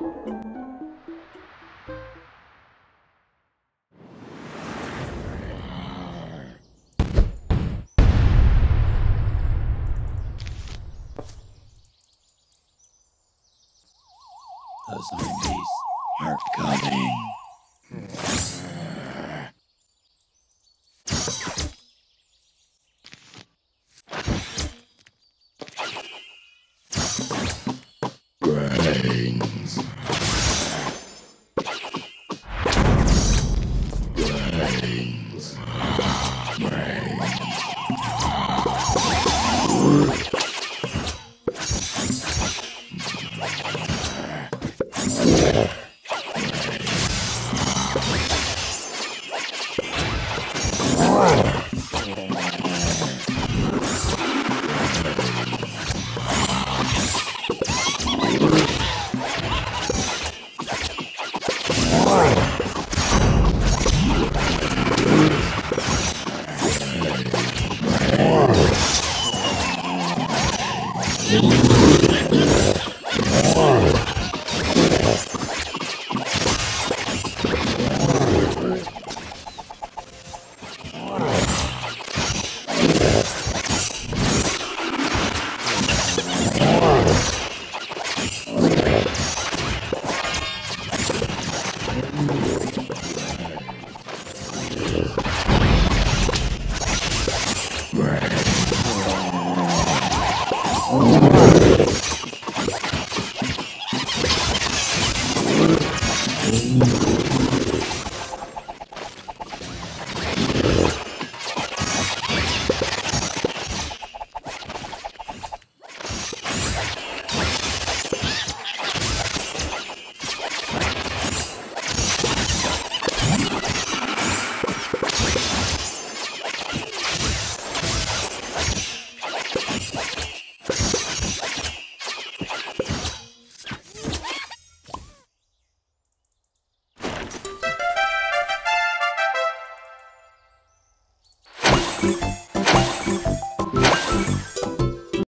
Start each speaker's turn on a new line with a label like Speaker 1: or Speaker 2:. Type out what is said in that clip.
Speaker 1: The zombies are coming. Brains. Whoa. Oh. Bye.